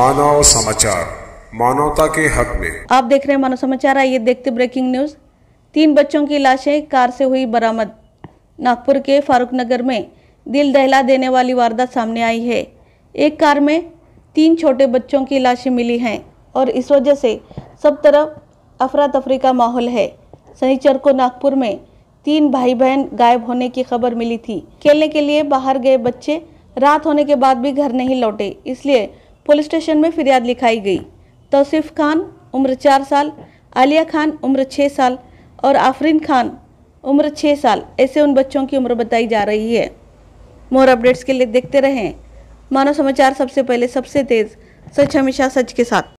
मानव समाचार, मानवता के हक में। आप देख रहे हैं मानव समाचार, आइए देखते ब्रेकिंग न्यूज़ तीन बच्चों की लाशें कार से हुई बरामद। नागपुर के फारूक नगर में दिल दहला देने वाली वारदात सामने आई है। एक कार में तीन छोटे बच्चों की लाशें मिली हैं और इस वजह से सब तरफ़ अफरा तफरी का माहौल है। शनिचर को नागपुर में तीन भाई बहन गायब होने की खबर मिली थी। खेलने के लिए बाहर गए बच्चे रात होने के बाद भी घर नहीं लौटे, इसलिए पुलिस स्टेशन में फिरियाद लिखाई गई। तौसीफ खान, उम्र चार साल, आलिया खान, उम्र छः साल और आफरीन खान, उम्र छः साल। ऐसे उन बच्चों की उम्र बताई जा रही है। मोर अपडेट्स के लिए देखते रहें। मानव समाचार सबसे पहले, सबसे तेज, सच हमेशा सच के साथ।